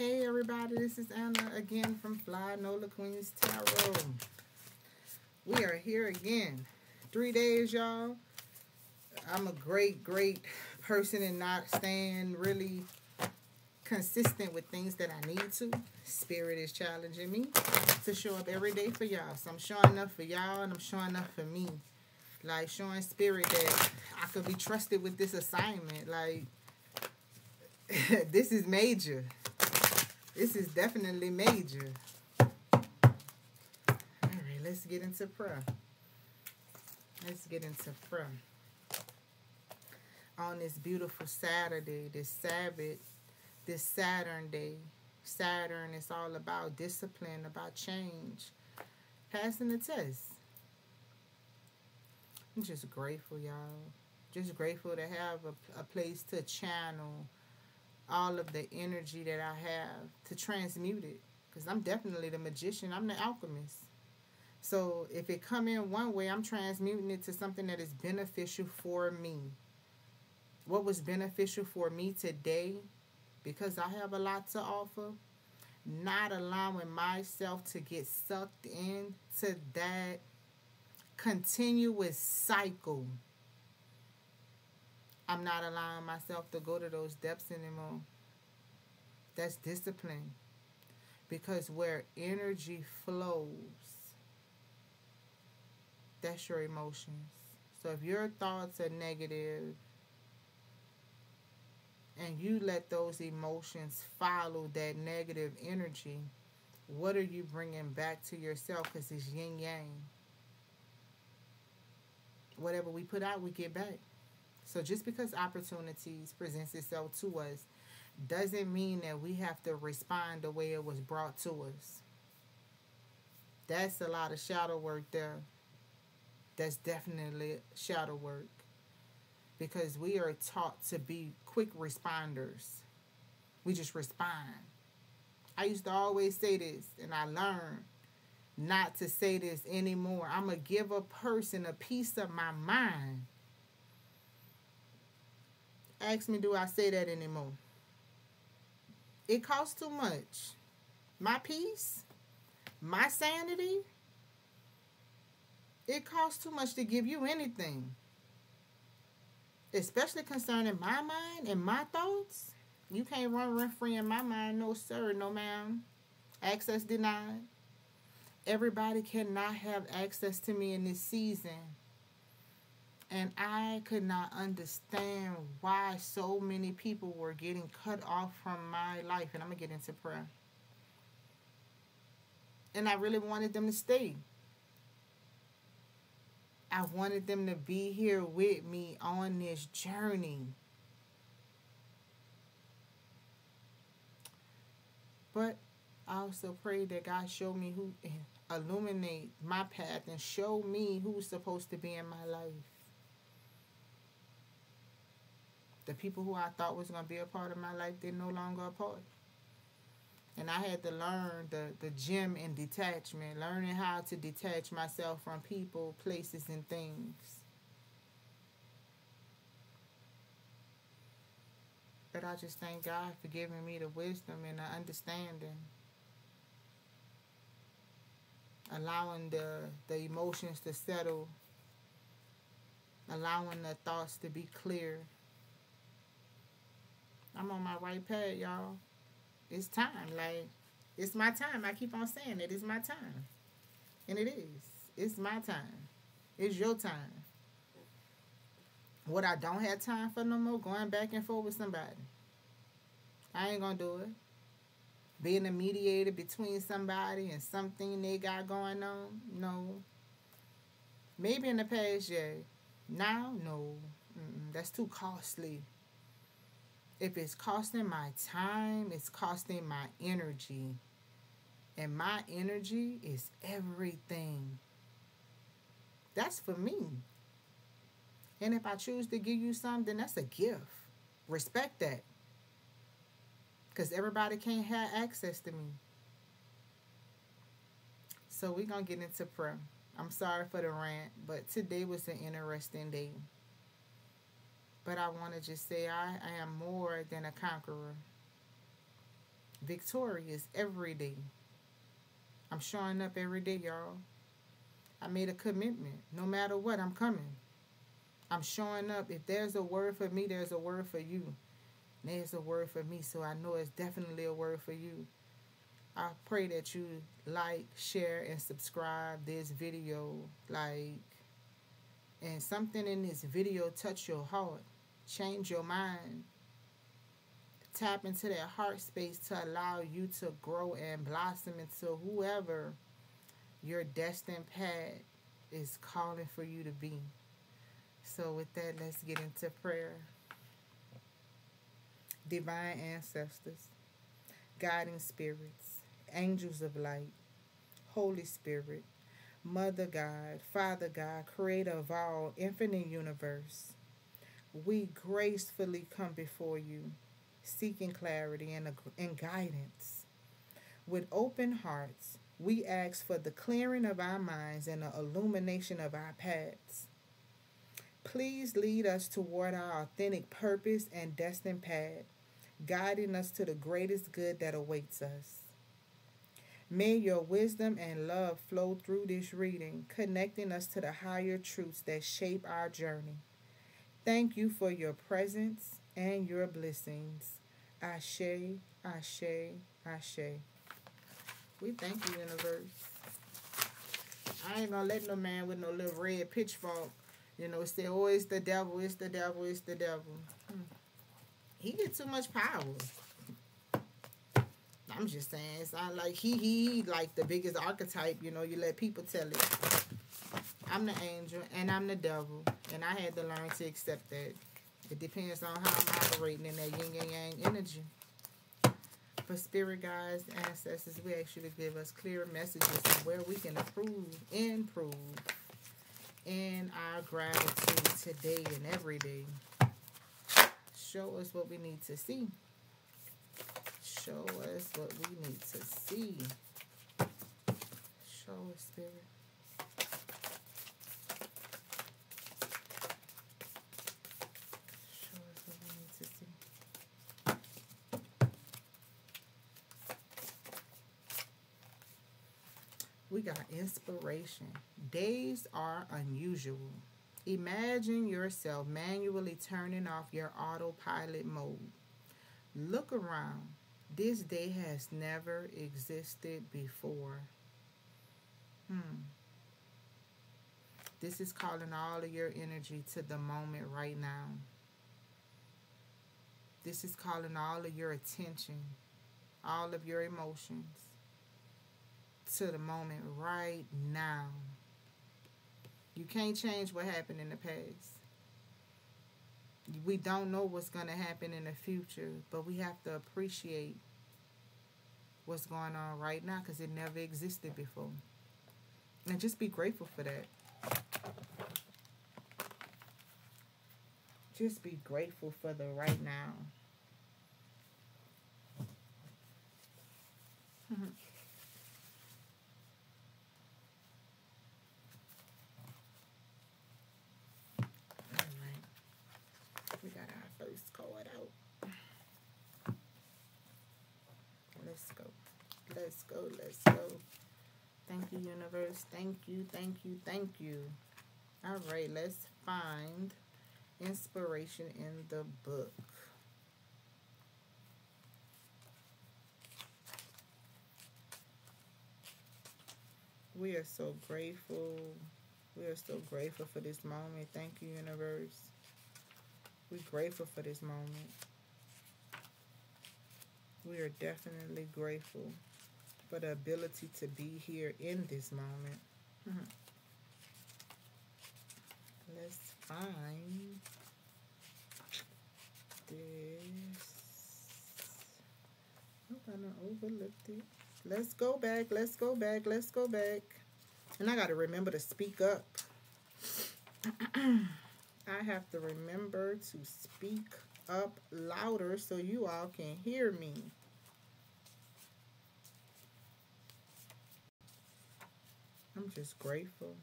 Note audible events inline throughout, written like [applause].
Hey everybody, this is Anna again from Fly Nola Queens Tarot. We are here again. Three days, y'all. I'm a great, great person and not staying really consistent with things that I need to. Spirit is challenging me to show up every day for y'all. So I'm showing up for y'all and I'm showing up for me. Like showing spirit that I could be trusted with this assignment. Like [laughs] this is major. This is definitely major. All right, let's get into prayer. Let's get into prayer. On this beautiful Saturday, this Sabbath, this Saturn day. Saturn is all about discipline, about change. Passing the test. I'm just grateful, y'all. Just grateful to have a, a place to channel all of the energy that I have to transmute it. Because I'm definitely the magician. I'm the alchemist. So if it come in one way, I'm transmuting it to something that is beneficial for me. What was beneficial for me today, because I have a lot to offer, not allowing myself to get sucked into that continuous cycle I'm not allowing myself to go to those depths anymore. That's discipline. Because where energy flows, that's your emotions. So if your thoughts are negative and you let those emotions follow that negative energy, what are you bringing back to yourself? Because it's yin yang. Whatever we put out, we get back. So just because opportunities presents itself to us doesn't mean that we have to respond the way it was brought to us. That's a lot of shadow work there. That's definitely shadow work. Because we are taught to be quick responders. We just respond. I used to always say this, and I learned not to say this anymore. I'm to give a person a piece of my mind ask me, do I say that anymore? It costs too much. My peace, my sanity, it costs too much to give you anything. Especially concerning my mind and my thoughts. You can't run rent free in my mind. No, sir. No, ma'am. Access denied. Everybody cannot have access to me in this season and I could not understand why so many people were getting cut off from my life. And I'm going to get into prayer. And I really wanted them to stay. I wanted them to be here with me on this journey. But I also pray that God show me who, illuminate my path and show me who's supposed to be in my life. The people who I thought was going to be a part of my life, they're no longer a part. And I had to learn the, the gem in detachment, learning how to detach myself from people, places, and things. But I just thank God for giving me the wisdom and the understanding. Allowing the, the emotions to settle. Allowing the thoughts to be clear. I'm on my right path, y'all. It's time. Like, it's my time. I keep on saying it. It's my time. And it is. It's my time. It's your time. What I don't have time for no more, going back and forth with somebody. I ain't gonna do it. Being a mediator between somebody and something they got going on, no. Maybe in the past, yeah. Now, no. Mm -mm, that's too costly if it's costing my time, it's costing my energy. And my energy is everything. That's for me. And if I choose to give you something, that's a gift. Respect that. Because everybody can't have access to me. So we're going to get into prayer. I'm sorry for the rant, but today was an interesting day. But I want to just say I, am more than a conqueror. victorious every day. I'm showing up every day, y'all. I made a commitment. No matter what, I'm coming. I'm showing up. If there's a word for me, there's a word for you. There's a word for me, so I know it's definitely a word for you. I pray that you like, share, and subscribe this video. Like, and something in this video touch your heart, change your mind, tap into that heart space to allow you to grow and blossom into whoever your destined path is calling for you to be. So, with that, let's get into prayer. Divine ancestors, guiding spirits, angels of light, Holy Spirit, Mother God, Father God, creator of all, infinite universe, we gracefully come before you, seeking clarity and, and guidance. With open hearts, we ask for the clearing of our minds and the illumination of our paths. Please lead us toward our authentic purpose and destined path, guiding us to the greatest good that awaits us. May your wisdom and love flow through this reading, connecting us to the higher truths that shape our journey. Thank you for your presence and your blessings. Ashe, Ashe, Ashe. We thank you, universe. I ain't gonna let no man with no little red pitchfork you know, say, oh, it's the devil, it's the devil, it's the devil. Hmm. He get too much power. I'm just saying, it's not like he he like the biggest archetype. You know, you let people tell it. I'm the angel and I'm the devil, and I had to learn to accept that. It depends on how I'm operating in that yin and yang energy. For spirit guides, ancestors, we ask you to give us clear messages on where we can improve, improve in our gratitude today and every day. Show us what we need to see. Show us what we need to see. Show us, Spirit. We got inspiration. Days are unusual. Imagine yourself manually turning off your autopilot mode. Look around. This day has never existed before. Hmm. This is calling all of your energy to the moment right now. This is calling all of your attention, all of your emotions to the moment right now. You can't change what happened in the past. We don't know what's going to happen in the future, but we have to appreciate what's going on right now because it never existed before. And just be grateful for that. Just be grateful for the right now. [laughs] Let's go. Let's go. Thank you, universe. Thank you. Thank you. Thank you. All right. Let's find inspiration in the book. We are so grateful. We are so grateful for this moment. Thank you, universe. We're grateful for this moment. We are definitely grateful for the ability to be here in this moment. Mm-hmm. Let's find this. I'm gonna overlook it. Let's go back. Let's go back. Let's go back. And I got to remember to speak up. [clears throat] I have to remember to speak up louder so you all can hear me. I'm just grateful.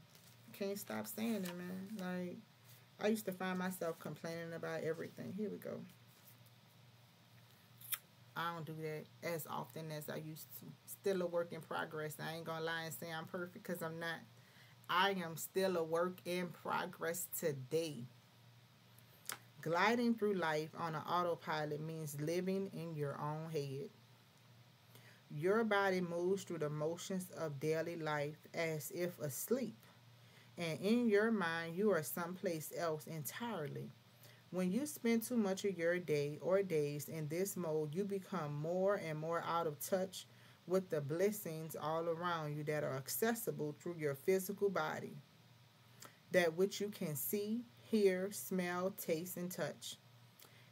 Can't stop saying it, man. Like, I used to find myself complaining about everything. Here we go. I don't do that as often as I used to. Still a work in progress. I ain't gonna lie and say I'm perfect because I'm not. I am still a work in progress today. Gliding through life on an autopilot means living in your own head. Your body moves through the motions of daily life as if asleep. And in your mind, you are someplace else entirely. When you spend too much of your day or days in this mode, you become more and more out of touch with the blessings all around you that are accessible through your physical body, that which you can see, hear, smell, taste, and touch.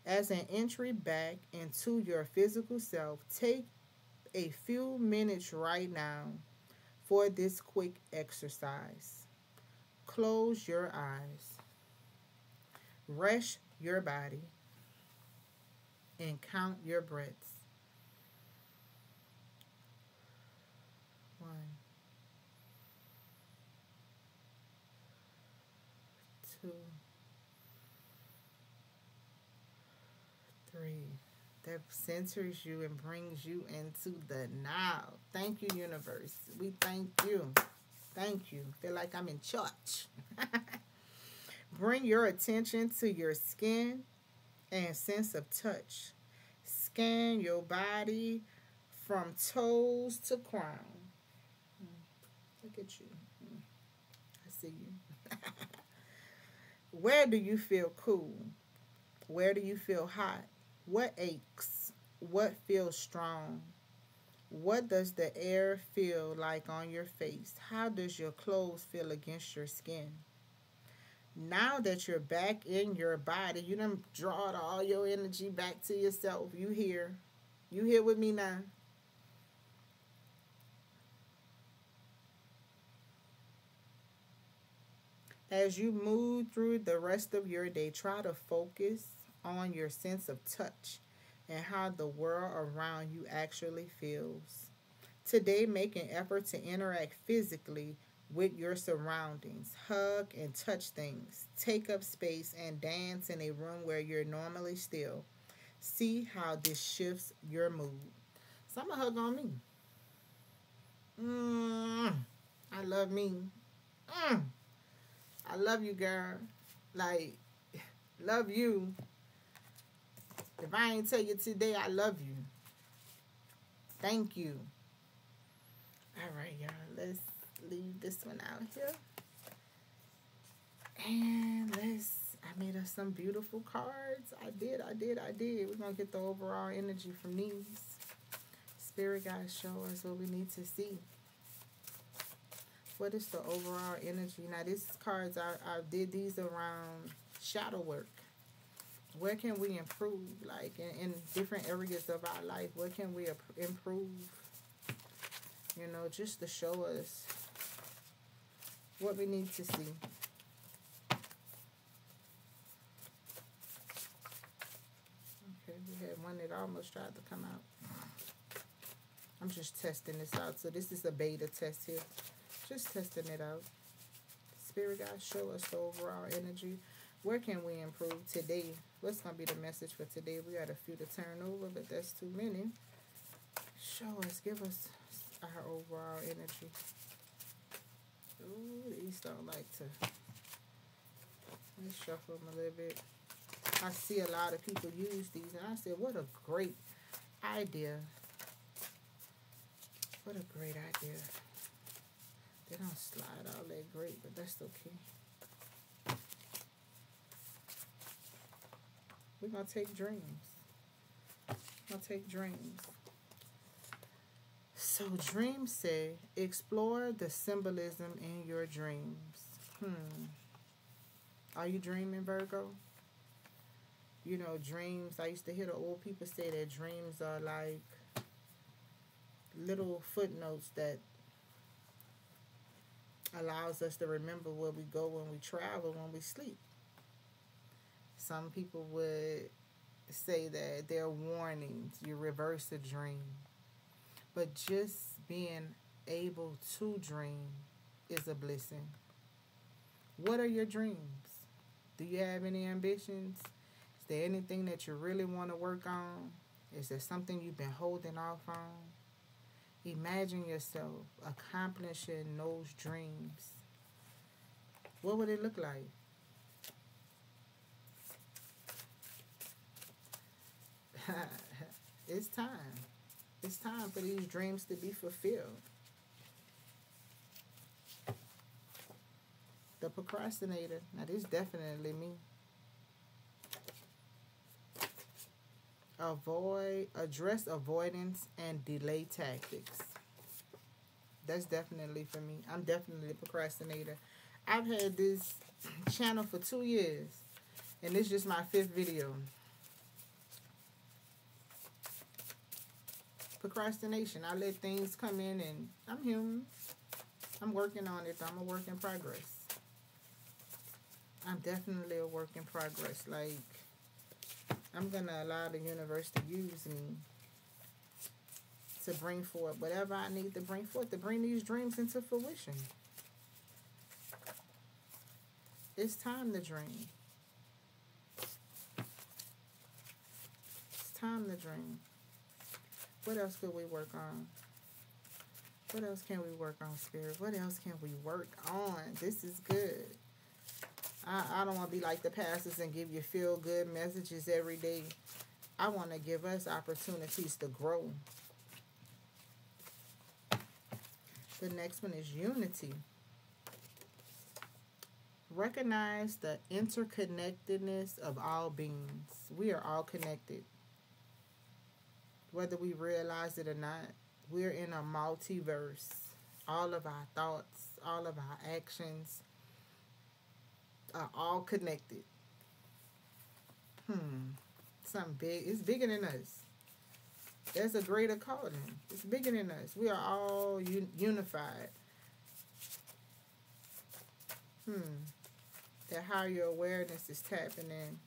As an entry back into your physical self, take a few minutes right now for this quick exercise. Close your eyes. Rest your body and count your breaths. One, two, three. That centers you and brings you into the now. Thank you, universe. We thank you. Thank you. Feel like I'm in church. [laughs] Bring your attention to your skin and sense of touch. Scan your body from toes to crown. Look at you. I see you. [laughs] Where do you feel cool? Where do you feel hot? What aches? What feels strong? What does the air feel like on your face? How does your clothes feel against your skin? now that you're back in your body, you done draw all your energy back to yourself. You here. You here with me now. As you move through the rest of your day, try to focus on your sense of touch and how the world around you actually feels. Today, make an effort to interact physically with your surroundings. Hug and touch things. Take up space and dance in a room where you're normally still. See how this shifts your mood. So I'm going to hug on me. Mm, I love me. Mm, I love you, girl. Like, [laughs] love you. If I ain't tell you today, I love you. Thank you. All right, y'all. Let's leave this one out here. And let's, I made us some beautiful cards. I did, I did, I did. We're going to get the overall energy from these. Spirit guys show us what we need to see. What is the overall energy? Now, these cards, I, I did these around shadow work. Where can we improve? Like, in, in different areas of our life, where can we improve? You know, just to show us what we need to see. Okay, we had one that almost tried to come out. I'm just testing this out. So this is a beta test here. Just testing it out. Spirit guys, show us the overall energy. Where can we improve today? What's going to be the message for today? We got a few to turn over, but that's too many. Show us, give us our overall energy. Ooh, these don't like to. Let's shuffle them a little bit. I see a lot of people use these, and I said, what a great idea. What a great idea. They don't slide all that great, but that's okay. We're going to take dreams. I'll take dreams. So dreams say, explore the symbolism in your dreams. Hmm. Are you dreaming, Virgo? You know, dreams, I used to hear the old people say that dreams are like little footnotes that allows us to remember where we go when we travel, when we sleep. Some people would say that they're warnings. You reverse a dream. But just being able to dream is a blessing. What are your dreams? Do you have any ambitions? Is there anything that you really want to work on? Is there something you've been holding off on? Imagine yourself accomplishing those dreams. What would it look like? [laughs] it's time. It's time for these dreams to be fulfilled. The procrastinator. Now, this definitely me. Avoid, address avoidance and delay tactics. That's definitely for me. I'm definitely a procrastinator. I've had this channel for two years, and this is just my fifth video. Procrastination. I let things come in and I'm human. I'm working on it. I'm a work in progress. I'm definitely a work in progress. Like, I'm going to allow the universe to use me to bring forth whatever I need to bring forth to bring these dreams into fruition. It's time to dream. It's time to dream. What else could we work on? What else can we work on, Spirit? What else can we work on? This is good. I, I don't want to be like the pastors and give you feel good messages every day. I want to give us opportunities to grow. The next one is unity. Recognize the interconnectedness of all beings. We are all connected whether we realize it or not. We're in a multiverse. All of our thoughts, all of our actions are all connected. Hmm. Something big. It's bigger than us. There's a greater calling. It's bigger than us. We are all un unified. Hmm. That higher awareness is tapping in.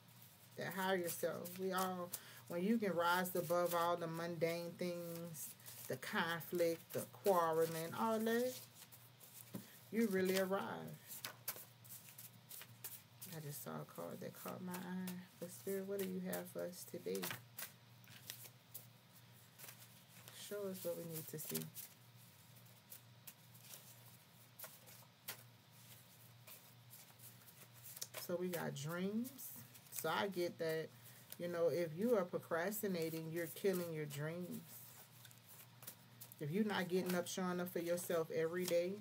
That higher self. We all when you can rise above all the mundane things, the conflict, the quarreling, all that, you really arrive. I just saw a card that caught my eye. But Spirit, what do you have for us today? Show us what we need to see. So we got dreams. So I get that you know, if you are procrastinating, you're killing your dreams. If you're not getting up, showing up for yourself every day,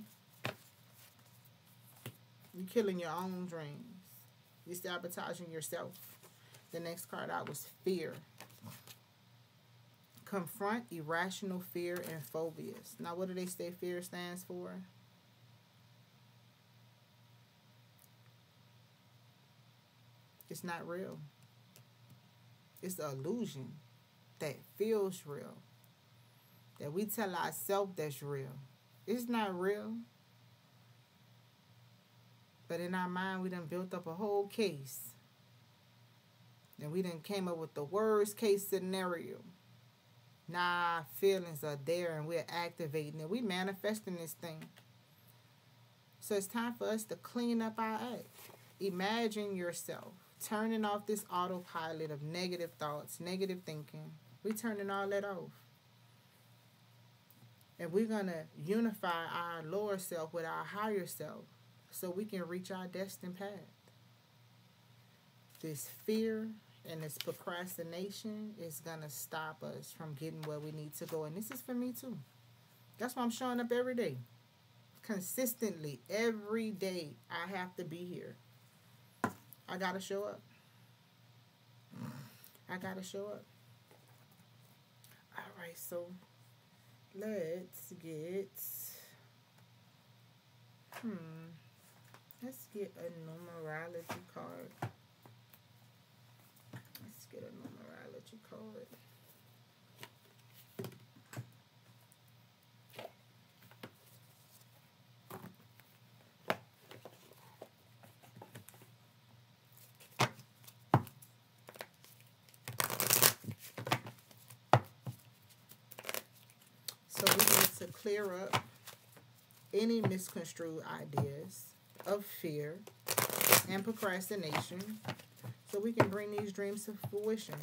you're killing your own dreams. You're sabotaging yourself. The next card out was fear. Confront irrational fear and phobias. Now, what do they say fear stands for? It's not real. It's the illusion that feels real. That we tell ourselves that's real. It's not real. But in our mind, we done built up a whole case. And we done came up with the worst case scenario. Now our feelings are there and we're activating it. We manifesting this thing. So it's time for us to clean up our act. Imagine yourself turning off this autopilot of negative thoughts, negative thinking. We're turning all that off. And we're going to unify our lower self with our higher self so we can reach our destined path. This fear and this procrastination is going to stop us from getting where we need to go. And this is for me too. That's why I'm showing up every day. Consistently, every day, I have to be here. I gotta show up. I gotta show up. All right, so let's get hmm let's get a numerology card. Let's get a numerology card. So we need to clear up any misconstrued ideas of fear and procrastination so we can bring these dreams to fruition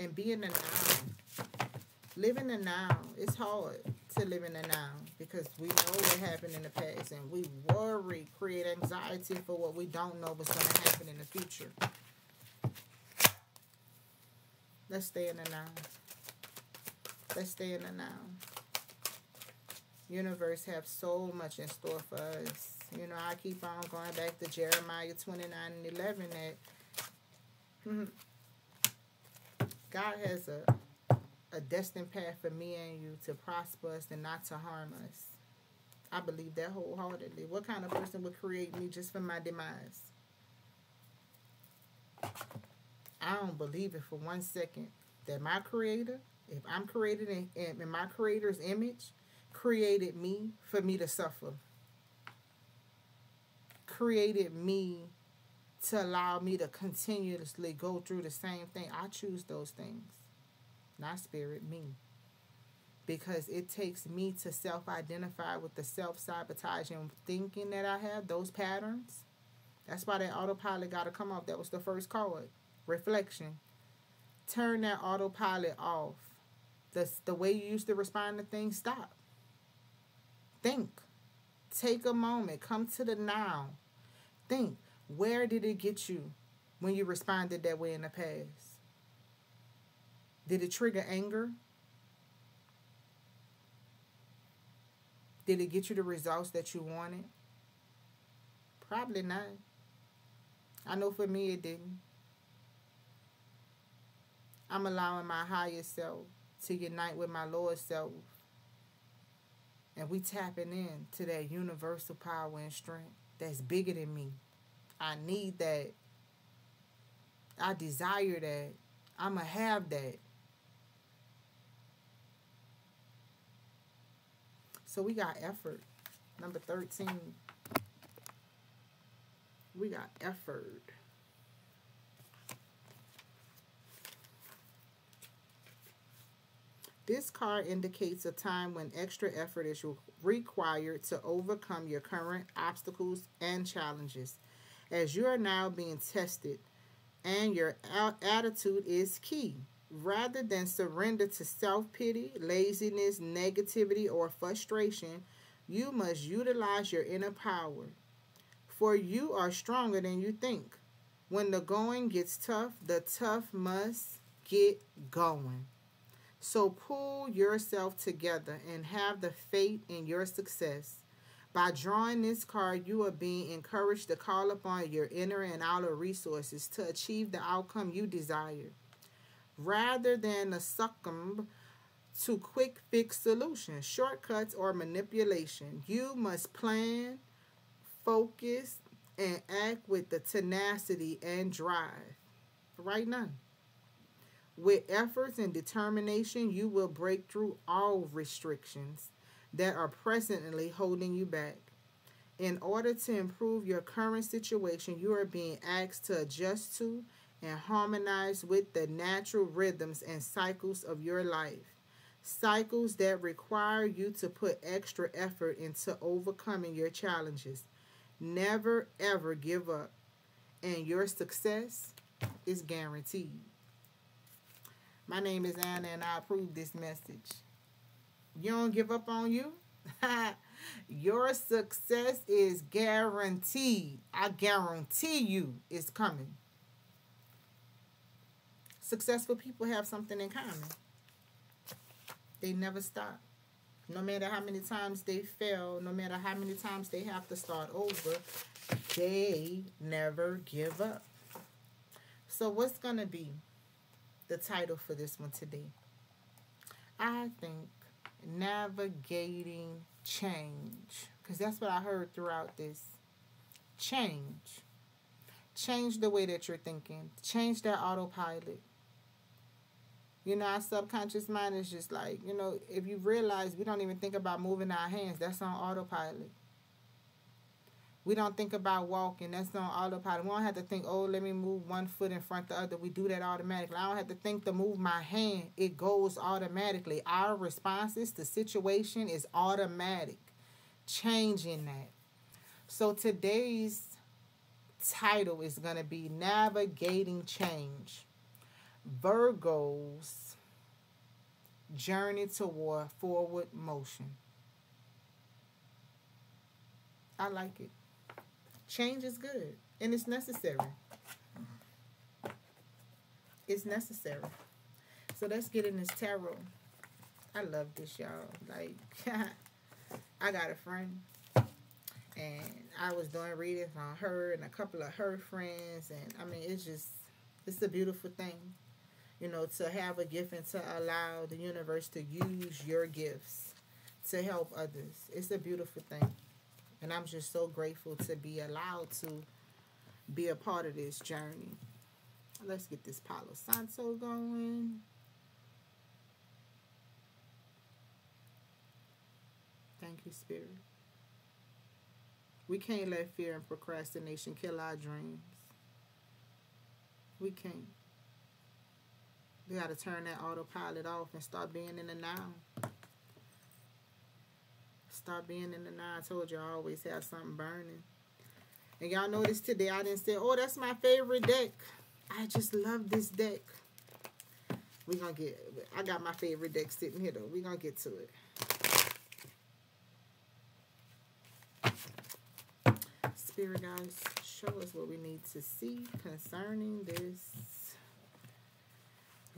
and be in the now. Living the now, it's hard to live in the now because we know what happened in the past and we worry, create anxiety for what we don't know what's going to happen in the future. Let's stay in the now. Let's stay in the now. Universe have so much in store for us. You know, I keep on going back to Jeremiah 29 and 11 that hmm, God has a a destined path for me and you to prosper us and not to harm us. I believe that wholeheartedly. What kind of person would create me just for my demise? I don't believe it for one second that my creator, if I'm created in, in my creator's image, created me for me to suffer. Created me to allow me to continuously go through the same thing. I choose those things not spirit, me. Because it takes me to self identify with the self sabotaging thinking that I have, those patterns. That's why that autopilot got to come off. That was the first card. Reflection. Turn that autopilot off. The, the way you used to respond to things, stop. Think. Take a moment. Come to the now. Think. Where did it get you when you responded that way in the past? Did it trigger anger? Did it get you the results that you wanted? Probably not. I know for me it didn't. I'm allowing my higher self to unite with my lower self. And we tapping in to that universal power and strength that's bigger than me. I need that. I desire that. I'ma have that. So we got effort. Number 13. We got effort. This card indicates a time when extra effort is required to overcome your current obstacles and challenges. As you are now being tested, and your attitude is key rather than surrender to self pity, laziness, negativity, or frustration, you must utilize your inner power. For you are stronger than you think. When the going gets tough, the tough must get going. So pull yourself together and have the faith in your success. By drawing this card, you are being encouraged to call upon your inner and outer resources to achieve the outcome you desire rather than succumb to quick fix solutions, shortcuts, or manipulation. You must plan, focus, and act with the tenacity and drive. Right now. With efforts and determination, you will break through all restrictions that are presently holding you back. In order to improve your current situation, you are being asked to adjust to and harmonize with the natural rhythms and cycles of your life. Cycles that require you to put extra effort into overcoming your challenges. Never ever give up, and your success is guaranteed. My name is Anna, and I approve this message. You don't give up on you? [laughs] your success is guaranteed. I guarantee you it's coming. Successful people have something in common. They never stop. No matter how many times they fail, no matter how many times they have to start over, they never give up. So, what's going to be the title for this one today? I think navigating change, because that's what I heard throughout this. Change. Change the way that you're thinking, change that autopilot. You know, our subconscious mind is just like, you know, if you realize we don't even think about moving our hands, that's on autopilot. We don't think about walking, that's on autopilot. We don't have to think, oh, let me move one foot in front of the other. We do that automatically. I don't have to think to move my hand, it goes automatically. Our responses to situation is automatic. Changing that. So today's title is going to be Navigating Change. Virgos journey toward forward motion. I like it. Change is good and it's necessary. It's necessary. So let's get in this tarot. I love this, y'all. Like, [laughs] I got a friend and I was doing readings on her and a couple of her friends, and I mean, it's just, it's a beautiful thing, you know, to have a gift and to allow the universe to use your gifts to help others. It's a beautiful thing, and I'm just so grateful to be allowed to be a part of this journey. Let's get this Palo Santo going. Thank you, Spirit. We can't let fear and procrastination kill our dreams. We can't. We got to turn that autopilot off and start being in the now. Start being in the now. I told you I always have something burning. And y'all notice today I didn't say, oh, that's my favorite deck. I just love this deck. we going to get, I got my favorite deck sitting here though. we going to get to it. Spirit guys, show us what we need to see concerning this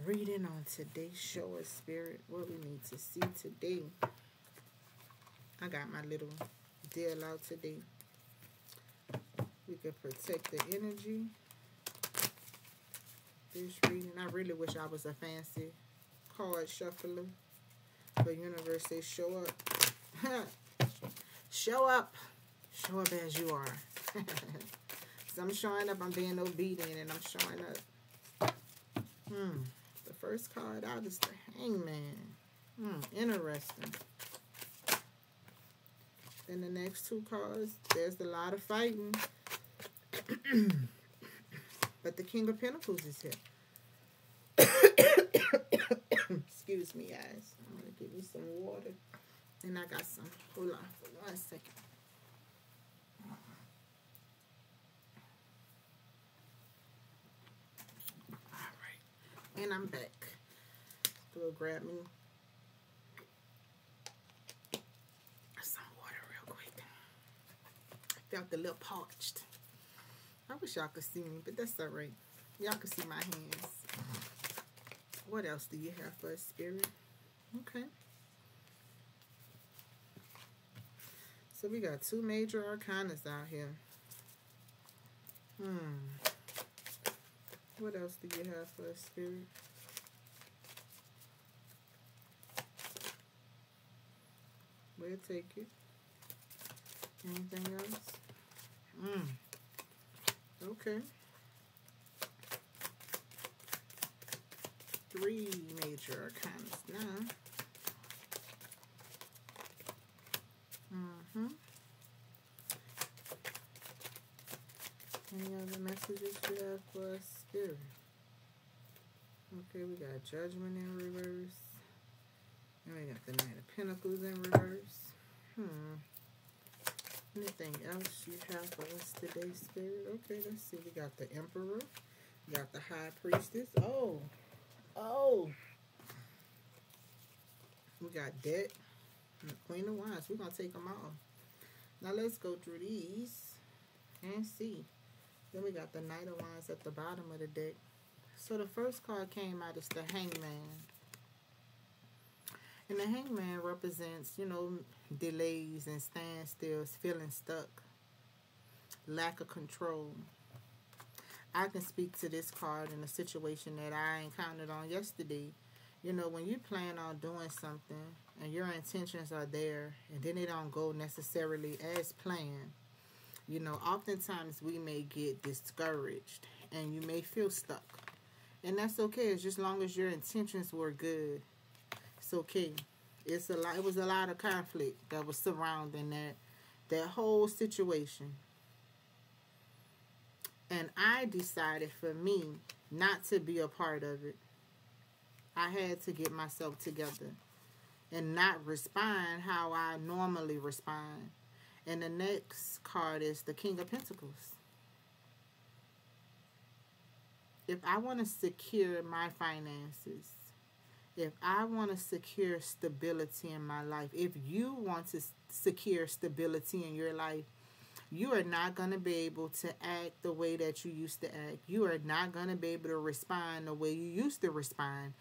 reading on today. Show us, Spirit, what we need to see today. I got my little deal out today. We can protect the energy. This reading, I really wish I was a fancy card shuffler. But universe says show up. [laughs] show up. Show up as you are. [laughs] so I'm showing up, I'm being obedient, and I'm showing up. Hmm. The first card out is the Hangman. Hmm. Interesting. Then the next two cards, there's a lot of fighting. [coughs] but the King of Pentacles is here. [coughs] Excuse me, guys. I'm going to give you some water. And I got some. Hold on for one second. And I'm back. Go grab me some water real quick. I felt a little parched. I wish y'all could see me, but that's all right. Y'all can see my hands. What else do you have for a spirit? Okay. So we got two major arcanas out here. Hmm. What else do you have for us, Spirit? We'll take it. Anything else? Mm. Okay. Three major arcanas now. Mm-hmm. Any other messages you have for us, Spirit? Okay, we got Judgment in reverse. And we got the Knight of Pentacles in reverse. Hmm. Anything else you have for us today, Spirit? Okay, let's see. We got the Emperor. We got the High Priestess. Oh. Oh. We got Death. And the Queen of Wands. We're going to take them all. Now let's go through these and see. Then we got the Knight of Wands at the bottom of the deck. So the first card came out is the Hangman. And the Hangman represents, you know, delays and standstills, feeling stuck, lack of control. I can speak to this card in a situation that I encountered on yesterday. You know, when you plan on doing something and your intentions are there and then they don't go necessarily as planned, you know, oftentimes we may get discouraged and you may feel stuck. And that's okay. as just long as your intentions were good. It's okay. It's a lot it was a lot of conflict that was surrounding that that whole situation. And I decided for me not to be a part of it. I had to get myself together and not respond how I normally respond. And the next card is the King of Pentacles. If I want to secure my finances, if I want to secure stability in my life, if you want to secure stability in your life, you are not going to be able to act the way that you used to act. You are not going to be able to respond the way you used to respond.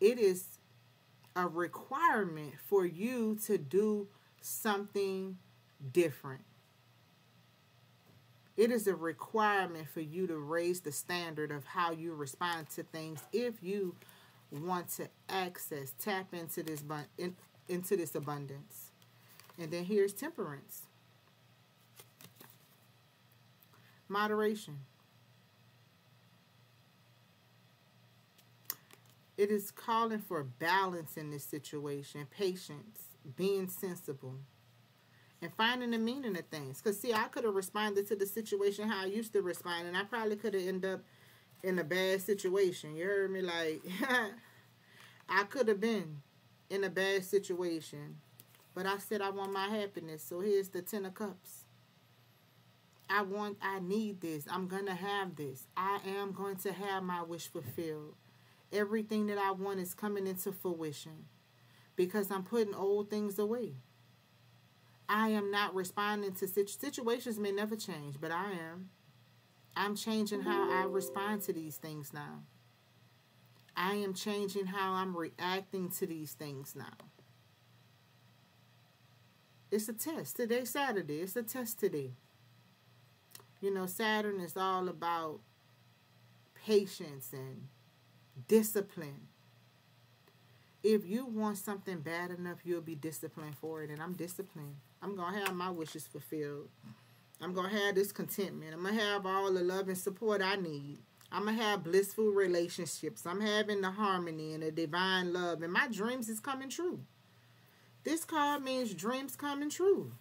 It is a requirement for you to do something different. It is a requirement for you to raise the standard of how you respond to things if you want to access, tap into this in, into this abundance. And then here's temperance. Moderation. It is calling for balance in this situation, patience, being sensible, and finding the meaning of things. Because, see, I could have responded to the situation how I used to respond, and I probably could have ended up in a bad situation. You heard me? Like, [laughs] I could have been in a bad situation, but I said I want my happiness. So here's the Ten of Cups. I want, I need this. I'm going to have this. I am going to have my wish fulfilled. Everything that I want is coming into fruition because I'm putting old things away. I am not responding to situations may never change, but I am. I'm changing how I respond to these things now. I am changing how I'm reacting to these things now. It's a test. Today, Saturday. It's a test today. You know, Saturn is all about patience and discipline. If you want something bad enough, you'll be disciplined for it. And I'm disciplined. I'm going to have my wishes fulfilled. I'm going to have this contentment. I'm going to have all the love and support I need. I'm going to have blissful relationships. I'm having the harmony and the divine love. And my dreams is coming true. This card means dreams coming true.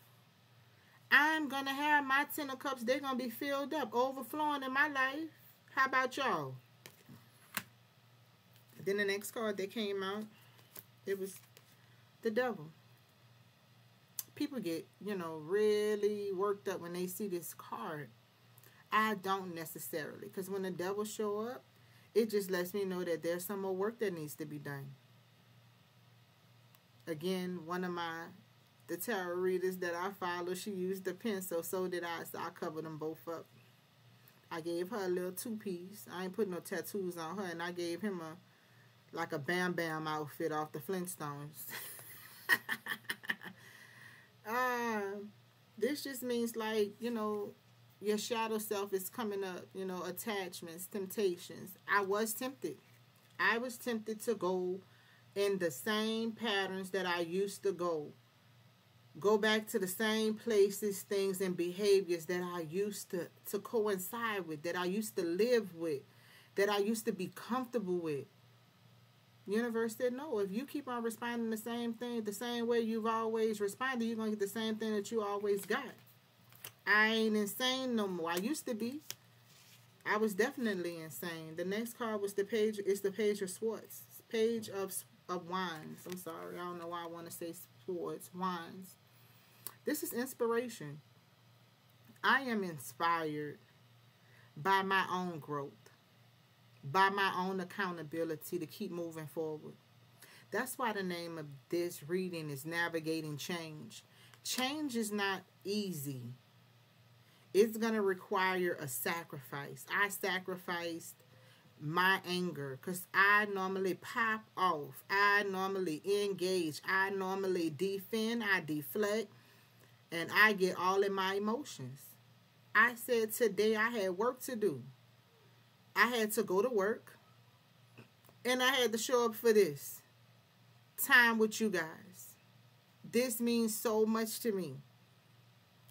I'm going to have my Ten of Cups. They're going to be filled up, overflowing in my life. How about y'all? Then the next card that came out, it was the devil people get, you know, really worked up when they see this card. I don't necessarily, because when the devil show up, it just lets me know that there's some more work that needs to be done. Again, one of my the tarot readers that I follow, she used the pencil, so did I. So I covered them both up. I gave her a little two piece. I ain't put no tattoos on her, and I gave him a like a Bam Bam outfit off the Flintstones. [laughs] uh, this just means like, you know, your shadow self is coming up, you know, attachments, temptations. I was tempted. I was tempted to go in the same patterns that I used to go. Go back to the same places, things, and behaviors that I used to, to coincide with, that I used to live with, that I used to be comfortable with. Universe said no. If you keep on responding the same thing, the same way you've always responded, you're gonna get the same thing that you always got. I ain't insane no more. I used to be. I was definitely insane. The next card was the page. It's the page of Swords. Page of of Wands. I'm sorry. I don't know why I want to say Swords. Wands. This is inspiration. I am inspired by my own growth by my own accountability to keep moving forward. That's why the name of this reading is Navigating Change. Change is not easy. It's going to require a sacrifice. I sacrificed my anger because I normally pop off. I normally engage. I normally defend. I deflect. And I get all in my emotions. I said today I had work to do. I had to go to work and I had to show up for this time with you guys. This means so much to me.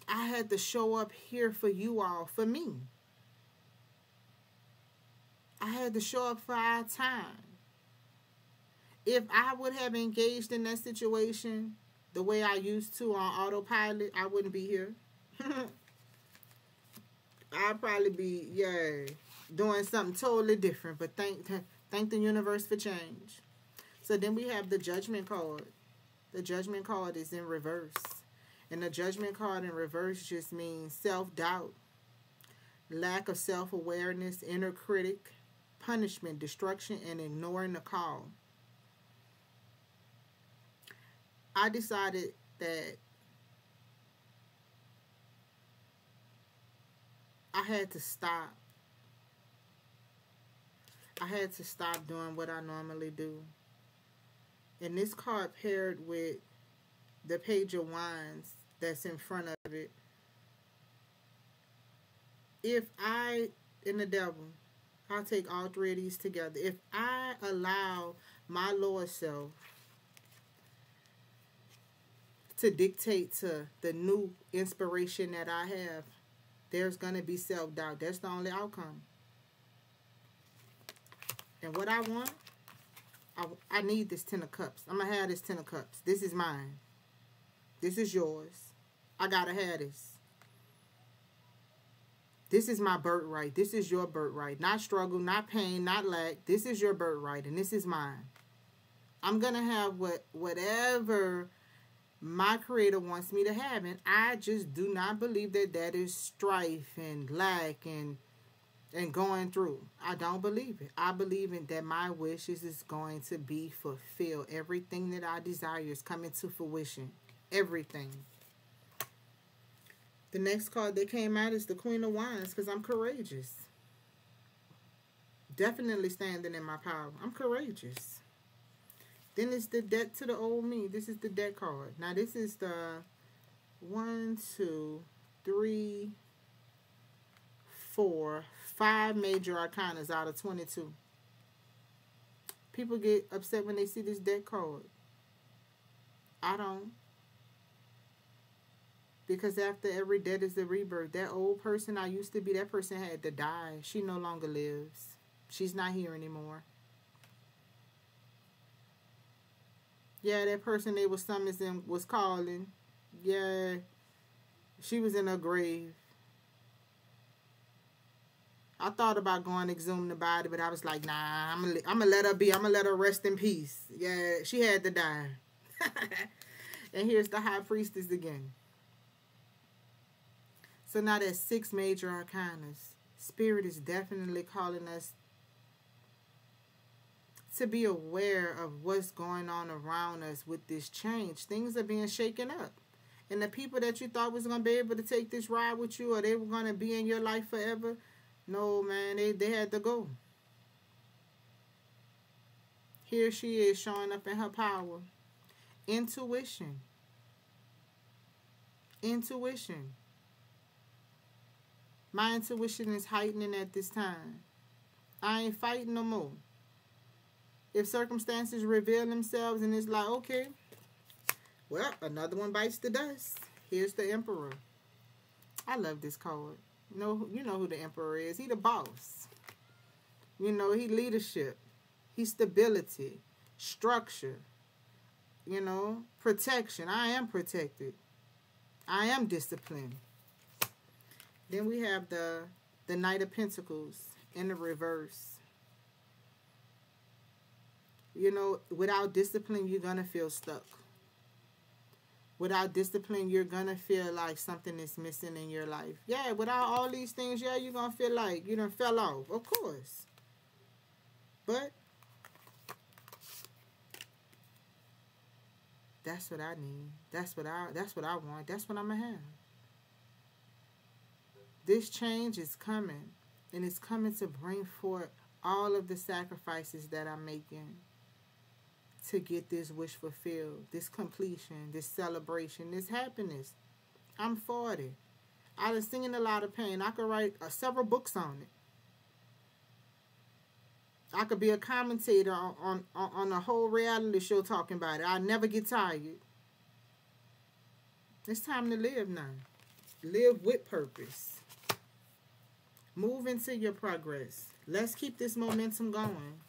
I had to show up here for you all, for me. I had to show up for our time. If I would have engaged in that situation the way I used to on autopilot, I wouldn't be here. [laughs] I'd probably be, yeah doing something totally different. But thank thank the universe for change. So then we have the judgment card. The judgment card is in reverse. And the judgment card in reverse just means self-doubt, lack of self-awareness, inner critic, punishment, destruction, and ignoring the call. I decided that I had to stop. I had to stop doing what I normally do. And this card paired with the page of wands that's in front of it. If I, in the devil, I'll take all three of these together. If I allow my lower self to dictate to the new inspiration that I have, there's going to be self doubt. That's the only outcome. And what I want, I, I need this Ten of Cups. I'm going to have this Ten of Cups. This is mine. This is yours. I got to have this. This is my birthright. This is your birthright. Not struggle, not pain, not lack. This is your birthright, and this is mine. I'm going to have what whatever my creator wants me to have. And I just do not believe that that is strife and lack and and going through. I don't believe it. I believe in that my wishes is going to be fulfilled. Everything that I desire is coming to fruition. Everything. The next card that came out is the Queen of Wands because I'm courageous. Definitely standing in my power. I'm courageous. Then it's the Death to the old me. This is the Death card. Now this is the one, two, three, four, five major arcanas out of 22. People get upset when they see this Death card. I don't. Because after every death is a rebirth. That old person I used to be, that person had to die. She no longer lives. She's not here anymore. Yeah, that person they was summoning was calling. Yeah, she was in her grave. I thought about going exhuming the body, but I was like, nah, I'm gonna, I'm gonna let her be. I'm gonna let her rest in peace. Yeah, she had to die. [laughs] and here's the high priestess again. So now there's six major arcanas. Spirit is definitely calling us to be aware of what's going on around us with this change. Things are being shaken up. And the people that you thought was going to be able to take this ride with you or they were going to be in your life forever, no, man, they, they had to go. Here she is showing up in her power. Intuition. Intuition. My intuition is heightening at this time. I ain't fighting no more if circumstances reveal themselves and it's like, okay, well, another one bites the dust. Here's the emperor. I love this card. Know, you know who the emperor is. He the boss. You know, he leadership. He stability, structure. You know, protection. I am protected. I am disciplined. Then we have the the Knight of Pentacles in the reverse. You know, without discipline, you're going to feel stuck. Without discipline, you're going to feel like something is missing in your life. Yeah, without all these things, yeah, you're going to feel like you done fell off. Of course. But that's what I need. That's what I that's what I want. That's what I'm gonna have. This change is coming and it's coming to bring forth all of the sacrifices that I'm making to get this wish fulfilled, this completion, this celebration, this happiness. I'm 40. I was singing a lot of pain. I could write uh, several books on it. I could be a commentator on, on, on a whole reality show talking about it. I never get tired. It's time to live now. Live with purpose. Move into your progress. Let's keep this momentum going.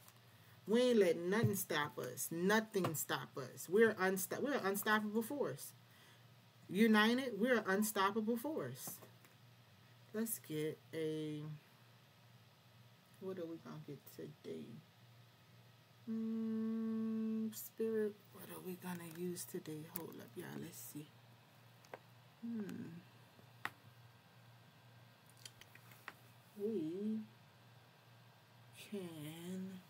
We ain't letting nothing stop us. Nothing stop us. We're unsto- we're an unstoppable force. United, we're an unstoppable force. Let's get a what are we gonna get today? Mm, spirit, what are we gonna use today? Hold up, y'all. Let's see. Hmm. We can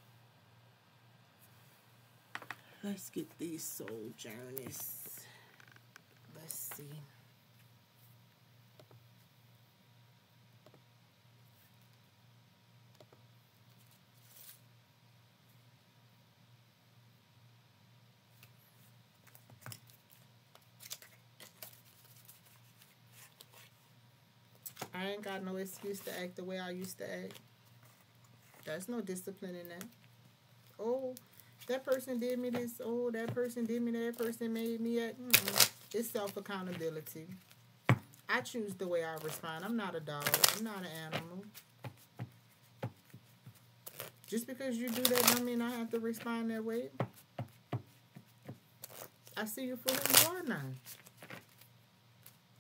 Let's get these soul journeys. let's see. I ain't got no excuse to act the way I used to act. There's no discipline in that. That person did me this. Oh, that person did me that. person made me act. Mm-mm. It's self accountability. I choose the way I respond. I'm not a dog. I'm not an animal. Just because you do that don't mean I have to respond that way. I see you for who you are now.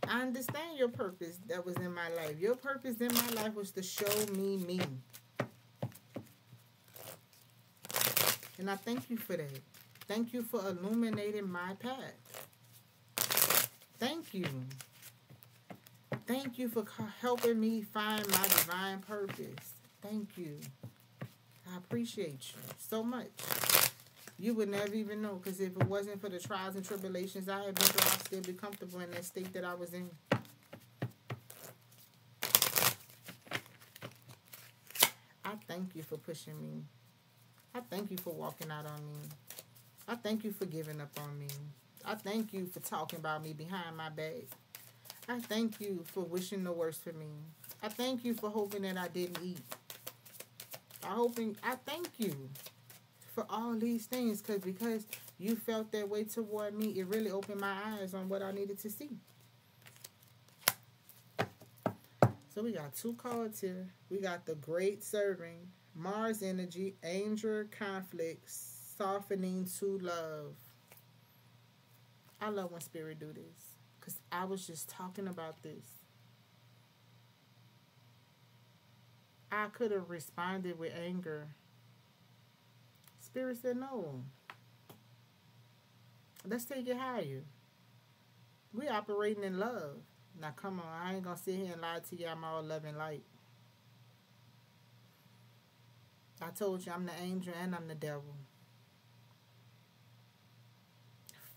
I understand your purpose that was in my life. Your purpose in my life was to show me me. And I thank you for that. Thank you for illuminating my path. Thank you. Thank you for helping me find my divine purpose. Thank you. I appreciate you so much. You would never even know because if it wasn't for the trials and tribulations I have been through, I'd still be comfortable in that state that I was in. I thank you for pushing me. I thank you for walking out on me. I thank you for giving up on me. I thank you for talking about me behind my back. I thank you for wishing the worst for me. I thank you for hoping that I didn't eat. I hoping I thank you for all these things because because you felt that way toward me, it really opened my eyes on what I needed to see. So we got two cards here. We got the Great Serving, Mars Energy, anger, Conflict, Softening to Love. I love when Spirit do this because I was just talking about this. I could have responded with anger Spirit said, no. Let's take it higher. We operating in love. Now, come on. I ain't to sit here and lie to you. I'm all love and light. I told you I'm the angel and I'm the devil.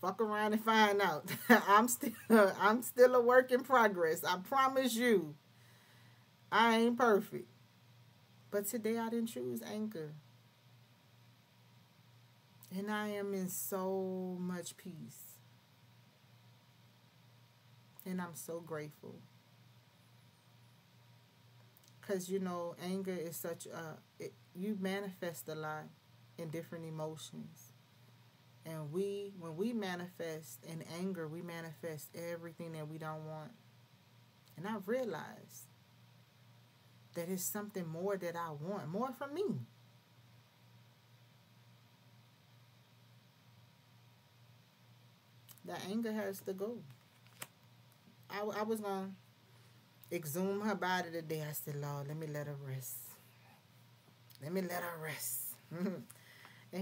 Fuck around and find out. [laughs] I'm still I'm still a work in progress. I promise you. I ain't perfect. But today I didn't choose anger. And I am in so much peace. And I'm so grateful. Because, you know, anger is such a, it, you manifest a lot in different emotions. And we, when we manifest in anger, we manifest everything that we don't want. And I realized that it's something more that I want, more from me. That anger has to go. I, I was going to exhume her body today. I said, Lord, let me let her rest. Let me let her rest. [laughs] and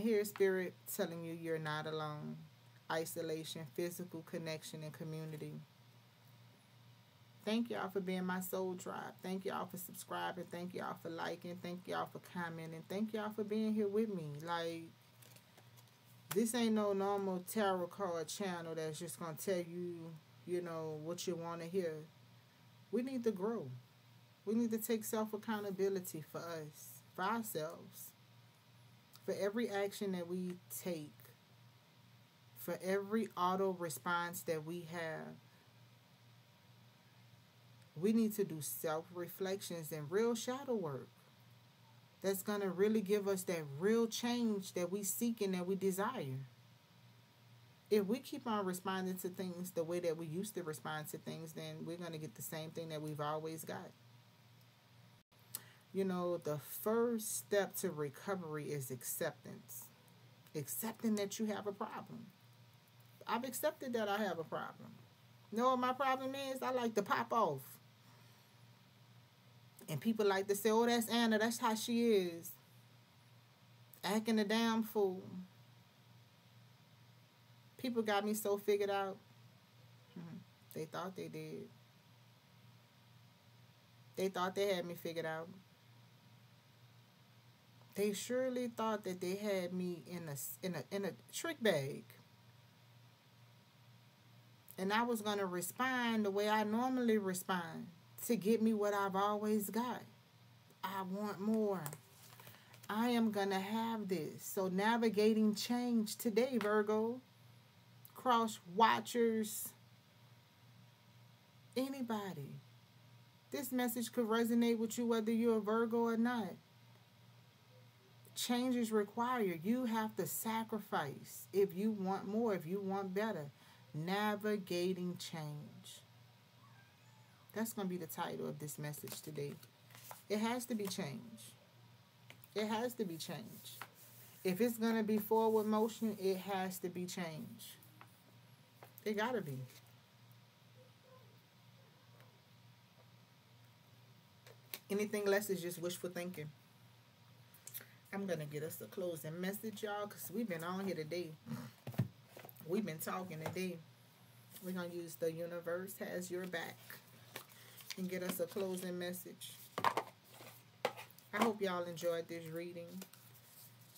here's Spirit telling you you're not alone. Isolation, physical connection, and community. Thank y'all for being my soul tribe. Thank y'all for subscribing. Thank y'all for liking. Thank y'all for commenting. Thank y'all for being here with me. Like, this ain't no normal tarot card channel that's just going to tell you, you know, what you want to hear. We need to grow. We need to take self accountability for us, for ourselves, for every action that we take, for every auto response that we have. We need to do self reflections and real shadow work that's going to really give us that real change that we seek and that we desire. If we keep on responding to things the way that we used to respond to things, then we're going to get the same thing that we've always got. You know, the first step to recovery is acceptance. Accepting that you have a problem. I've accepted that I have a problem. You know what my problem is? I like to pop off. And people like to say, oh, that's Anna. That's how she is. Acting a damn fool. People got me so figured out. Hmm. They thought they did. They thought they had me figured out. They surely thought that they had me in a in a in a trick bag. And I was going to respond the way I normally respond to get me what I've always got. I want more. I am going to have this. So, navigating change today, Virgo, cross watchers, anybody. This message could resonate with you whether you're a Virgo or not. Change is required. You have to sacrifice if you want more, if you want better. Navigating change. That's going to be the title of this message today. It has to be change. It has to be change. If it's going to be forward motion, it has to be change. It got to be. Anything less is just wishful thinking. I'm going to get us a closing message, y'all, because we've been on here today. We've been talking today. We're going to use the universe has your back and get us a closing message. I hope y'all enjoyed this reading.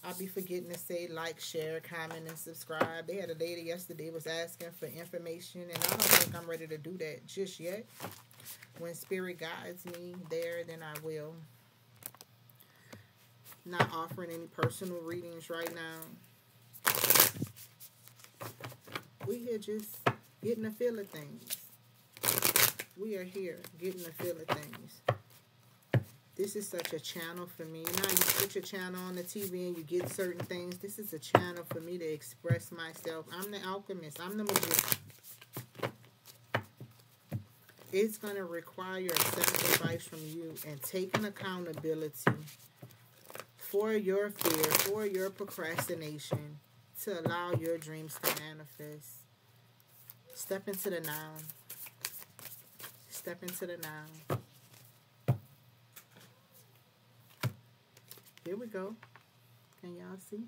I'll be forgetting to say like, share, comment, and subscribe. They had a lady yesterday was asking for information, and I don't think I'm ready to do that just yet. When spirit guides me there, then I will. Not offering any personal readings right now. We here just getting a feel of things. We are here getting a feel of things. This is such a channel for me. You know, you put your channel on the TV and you get certain things. This is a channel for me to express myself. I'm the alchemist. I'm the magician. It's going to require a sacrifice from you and taking accountability for your fear, for your procrastination, to allow your dreams to manifest. Step into the now. Step into the now. Here we go. Can y'all see?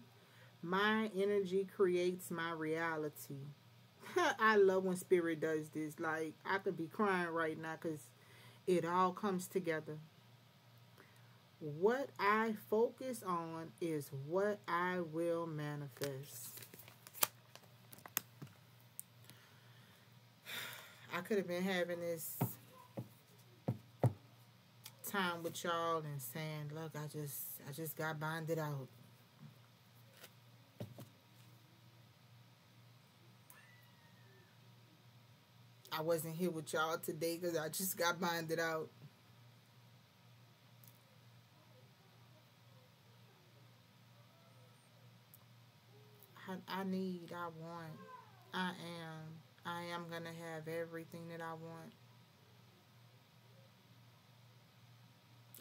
My energy creates my reality. [laughs] I love when spirit does this. Like, I could be crying right now because it all comes together. What I focus on is what I will manifest. [sighs] I could have been having this time with y'all and saying, look, I just I just got bonded out. I wasn't here with y'all today because I just got bonded out. I, I need, I want, I am, I am going to have everything that I want.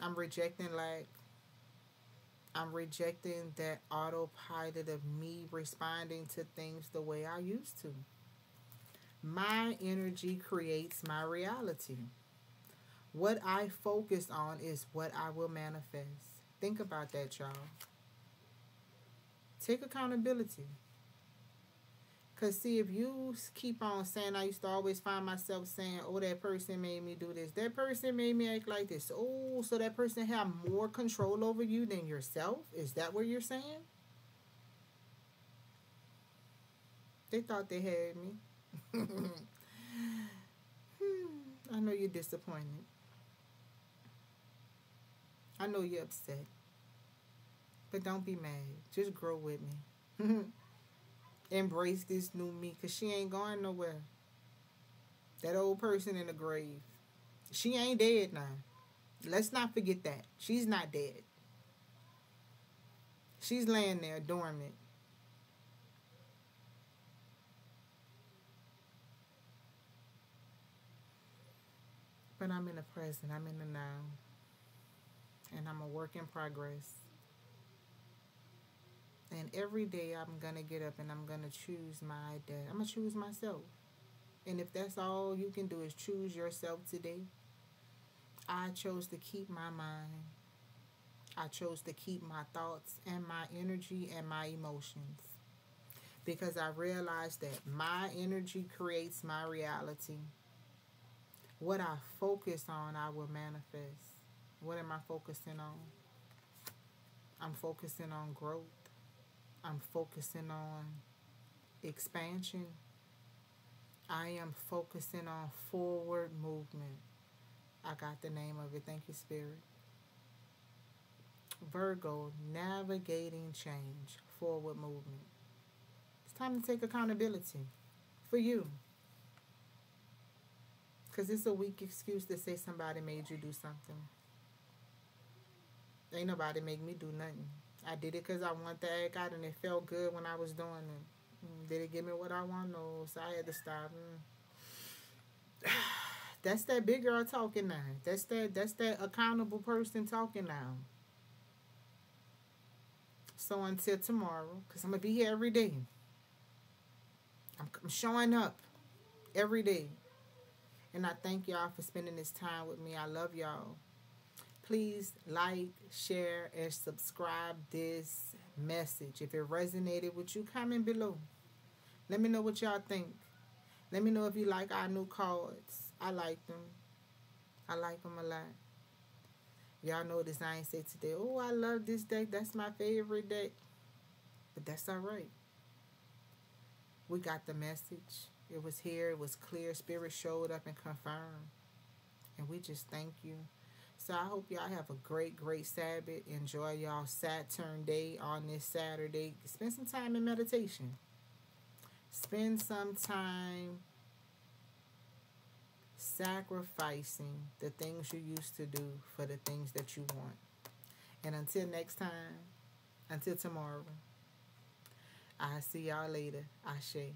I'm rejecting like I'm rejecting that autopilot of me responding to things the way I used to. My energy creates my reality. What I focus on is what I will manifest. Think about that, y'all. Take accountability. Because, see, if you keep on saying, I used to always find myself saying, oh, that person made me do this. That person made me act like this. Oh, so that person had more control over you than yourself? Is that what you're saying? They thought they had me. [laughs] Hmm, I know you're disappointed. I know you're upset. But don't be mad. Just grow with me. [laughs] embrace this new me because she ain't going nowhere. That old person in the grave. She ain't dead now. Let's not forget that. She's not dead. She's laying there dormant. But I'm in the present. I'm in the now. And I'm a work in progress. And every day I'm going to get up and I'm going to choose my day. I'm going to choose myself. And if that's all you can do is choose yourself today, I chose to keep my mind. I chose to keep my thoughts and my energy and my emotions. Because I realized that my energy creates my reality. What I focus on, I will manifest. What am I focusing on? I'm focusing on growth. I'm focusing on expansion. I am focusing on forward movement. I got the name of it. Thank you, Spirit. Virgo, navigating change, forward movement. It's time to take accountability for you. Because it's a weak excuse to say somebody made you do something. Ain't nobody make me do nothing. I did it because I wanted to act out and it felt good when I was doing it. Mm, did it give me what I want? No, so I had to stop. Mm. [sighs] That's that big girl talking now. That's that that's that accountable person talking now. So until tomorrow, because I'm gonna be here every day. I'm, I'm showing up every day. And I thank y'all for spending this time with me. I love y'all. Please like, share, and subscribe this message. If it resonated with you, comment below. Let me know what y'all think. Let me know if you like our new cards. I like them. I like them a lot. Y'all know this I ain't say today. Oh, I love this deck. That's my favorite deck. But that's all right. We got the message. It was here. It was clear. Spirit showed up and confirmed. And we just thank you. So I hope y'all have a great, great Sabbath. Enjoy y'all Saturn day on this Saturday. Spend some time in meditation. Spend some time sacrificing the things you used to do for the things that you want. And until next time, until tomorrow, I'll see y'all later. Ashe.